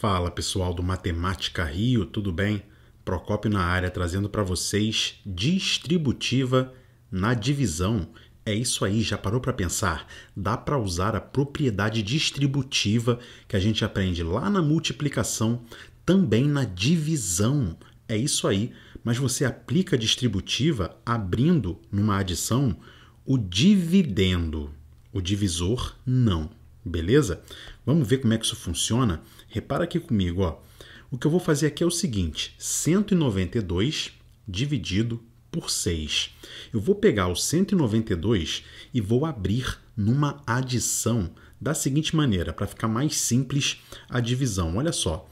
Fala pessoal do Matemática Rio, tudo bem? Procópio na área trazendo para vocês distributiva na divisão. É isso aí, já parou para pensar? Dá para usar a propriedade distributiva que a gente aprende lá na multiplicação também na divisão. É isso aí, mas você aplica a distributiva abrindo numa adição o dividendo. O divisor não. Beleza? Vamos ver como é que isso funciona? Repara aqui comigo, ó. O que eu vou fazer aqui é o seguinte: 192 dividido por 6. Eu vou pegar o 192 e vou abrir numa adição da seguinte maneira, para ficar mais simples a divisão. Olha só.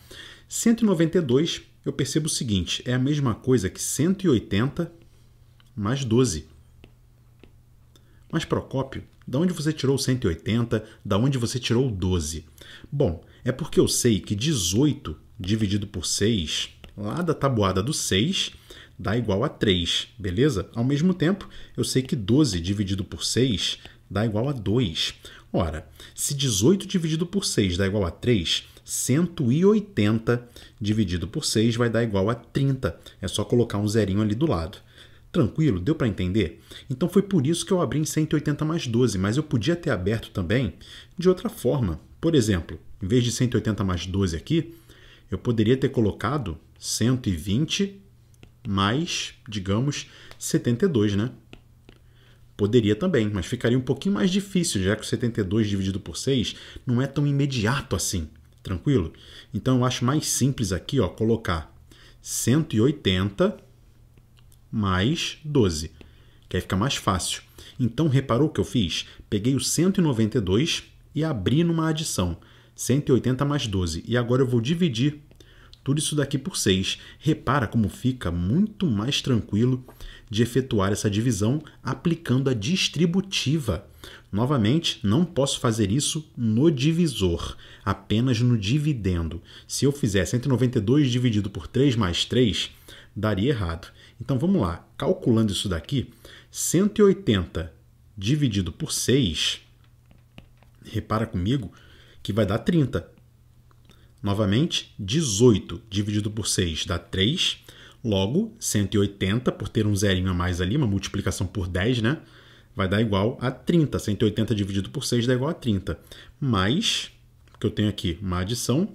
192, eu percebo o seguinte, é a mesma coisa que 180 mais 12. Mas Procópio, da onde você tirou 180? Da onde você tirou 12? Bom, é porque eu sei que 18 dividido por 6, lá da tabuada do 6, dá igual a 3, beleza? Ao mesmo tempo, eu sei que 12 dividido por 6 dá igual a 2. Ora, se 18 dividido por 6 dá igual a 3, 180 dividido por 6 vai dar igual a 30. É só colocar um zerinho ali do lado. Tranquilo? Deu para entender? Então foi por isso que eu abri em 180 mais 12, mas eu podia ter aberto também de outra forma. Por exemplo, em vez de 180 mais 12 aqui, eu poderia ter colocado 120 mais, digamos, 72, né? Poderia também, mas ficaria um pouquinho mais difícil, já que o 72 dividido por 6 não é tão imediato assim. Tranquilo? Então eu acho mais simples aqui, ó, colocar 180 mais 12, que aí fica mais fácil. Então, reparou o que eu fiz? Peguei o 192 e abri numa adição. 180 mais 12. E agora eu vou dividir tudo isso daqui por 6. Repara como fica muito mais tranquilo de efetuar essa divisão aplicando a distributiva. Novamente, não posso fazer isso no divisor, apenas no dividendo. Se eu fizer 192 dividido por 3 mais 3, daria errado. Então vamos lá, calculando isso daqui, 180 dividido por 6, repara comigo que vai dar 30. Novamente, 18 dividido por 6 dá 3. Logo, 180, por ter um zerinho a mais ali, uma multiplicação por 10, né? Vai dar igual a 30. 180 dividido por 6 dá igual a 30. Mais, que eu tenho aqui uma adição,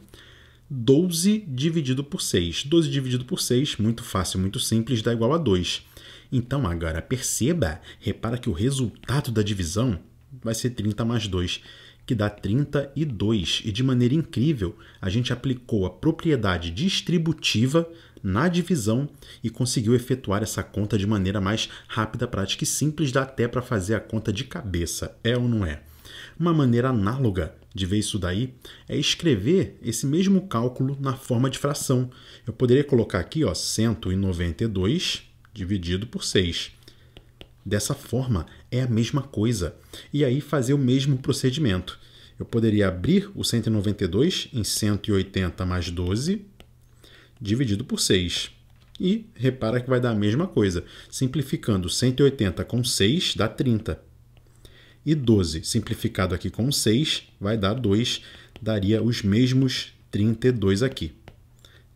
12 dividido por 6. 12 dividido por 6, muito fácil, muito simples, dá igual a 2. Então, agora perceba, repara que o resultado da divisão vai ser 30 mais 2, que dá 32. E de maneira incrível, a gente aplicou a propriedade distributiva na divisão e conseguiu efetuar essa conta de maneira mais rápida, prática e simples, dá até para fazer a conta de cabeça, é ou não é? Uma maneira análoga de ver isso daí é escrever esse mesmo cálculo na forma de fração. Eu poderia colocar aqui ó, 192 dividido por 6. Dessa forma, é a mesma coisa. E aí fazer o mesmo procedimento. Eu poderia abrir o 192 em 180 mais 12, dividido por 6. E repara que vai dar a mesma coisa. Simplificando 180 com 6 dá 30. E 12 simplificado aqui com 6 vai dar 2, daria os mesmos 32 aqui.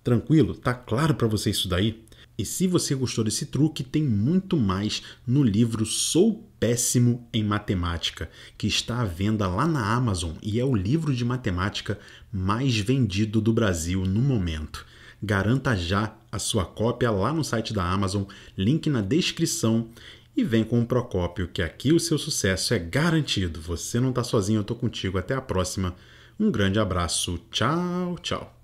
Tranquilo? Tá claro para você isso daí? E se você gostou desse truque, tem muito mais no livro Sou Péssimo em Matemática, que está à venda lá na Amazon e é o livro de matemática mais vendido do Brasil no momento. Garanta já a sua cópia lá no site da Amazon, link na descrição. E vem com o Procópio, que aqui o seu sucesso é garantido. Você não está sozinho, eu estou contigo. Até a próxima. Um grande abraço. Tchau, tchau.